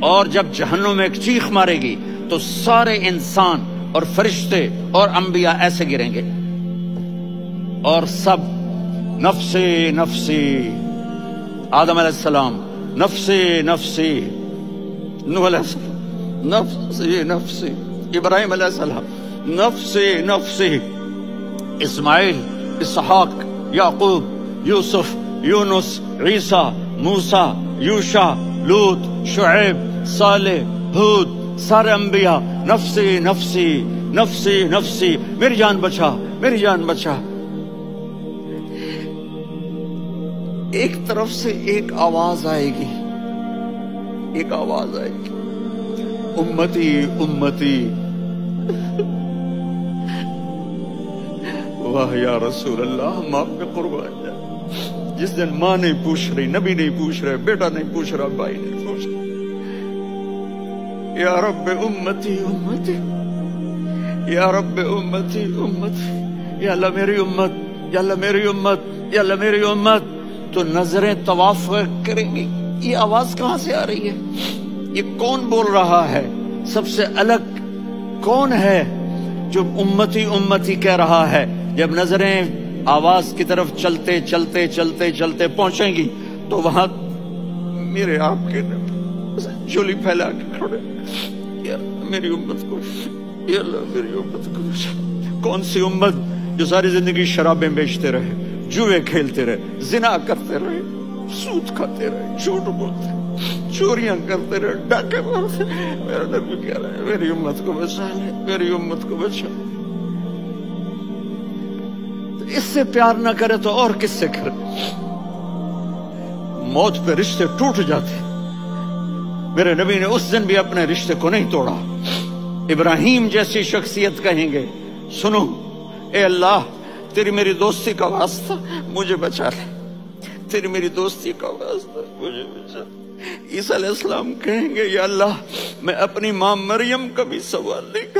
اور جب جہنم میں ایک چیخ مارے گی، تو سارے انسان اور فرشتے اور انبیاء ایسے گریں گے۔ اور سب نفسی نفسی آدم علیہ السلام نفسی نفسی نوح علیہ السلام نفسی نفسی ابراہیم علیہ السلام نفسی نفسی اسماعیل، اسحاق، یعقوب، یوسف، یونس، عیسیٰ، موسیٰ یوشا لوت شعیب، صالح حود سارے انبیاء، نفسی نفسی نفسی نفسی، میری جان بچا، میری جان بچا۔ ایک طرف سے ایک آواز آئے گی، ایک آواز آئے گی۔ امتی امتی۔ واہ یا رسول اللہ ہم آپ پہ قربان جائیں جس دن ماں نہیں پوچھ رہی نبی نہیں پوچھ رہے بیٹا نہیں پوچھ رہا بھائی نہیں پوچھ رہا۔ یا رب امتی امتی؟ یا رب امتی امتی۔ یا اللہ میری امت یا اللہ میری امت یا اللہ میری امت۔ تو نظریں طواف کریں گی۔ یہ آواز کہاں سے آ رہی ہے؟ یہ کون بول رہا ہے؟ سب سے الگ کون ہے جو امتی امتی کہہ رہا ہے؟ جب نظریں آواز کی طرف چلتے چلتے چلتے چلتے پہنچیں گی تو وہاں میرے آپ کے جولی پھیلا کے کھڑے یا میری امت کو، یا اللہ میری امت کو۔ کون سی امت جو ساری زندگی شرابیں بیچتے رہے، جوئے کھیلتے رہے، زنا کرتے رہے، سود کھاتے رہے، جھوٹ بولتے چوریاں کرتے رہے، ڈاکے مارتے میرا نبی کہہ رہا ہے، میری امت کو بچا لے، میری امت کو بچا اس سے پیار نہ کرے تو اور کس سے کرے؟ موت پہ رشتے ٹوٹ جاتے۔ میرے نبی نے اس دن بھی اپنے رشتے کو نہیں توڑا۔ ابراہیم جیسی شخصیت کہیں گے، سنو، اے اللہ، تیری میری دوستی کا واسطہ مجھے بچا لے۔ تیری میری دوستی کا واسطہ مجھے بچا عیسیٰ علیہ السلام کہیں گے، یا اللہ، میں اپنی ماں مریم کا بھی سوال نہیں کر